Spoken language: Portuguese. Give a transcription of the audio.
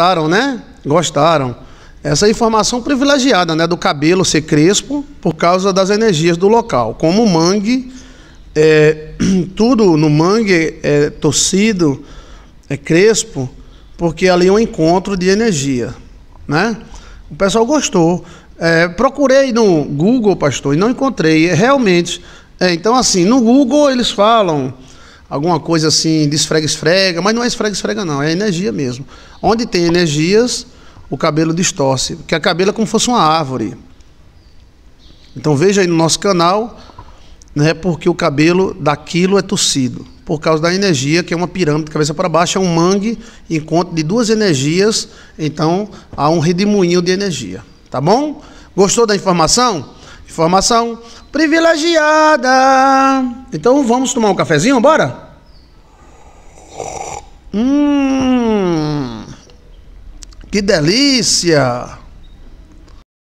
Gostaram, né? Gostaram. Essa informação privilegiada, né? Do cabelo ser crespo por causa das energias do local. Como o mangue, é, tudo no mangue é torcido, é crespo, porque ali é um encontro de energia, né? O pessoal gostou. É, procurei no Google, pastor, e não encontrei. É, realmente. É, então, assim, no Google eles falam alguma coisa assim de esfrega-esfrega, mas não é esfrega-esfrega, não, é energia mesmo. Onde tem energias, o cabelo distorce, porque a cabelo é como se fosse uma árvore. Então veja aí no nosso canal, né, porque o cabelo daquilo é torcido, por causa da energia, que é uma pirâmide de cabeça para baixo, é um mangue, encontro de duas energias, então há um redemoinho de energia. Tá bom? Gostou da informação? Informação privilegiada. Então vamos tomar um cafezinho, bora? Hum, que delícia!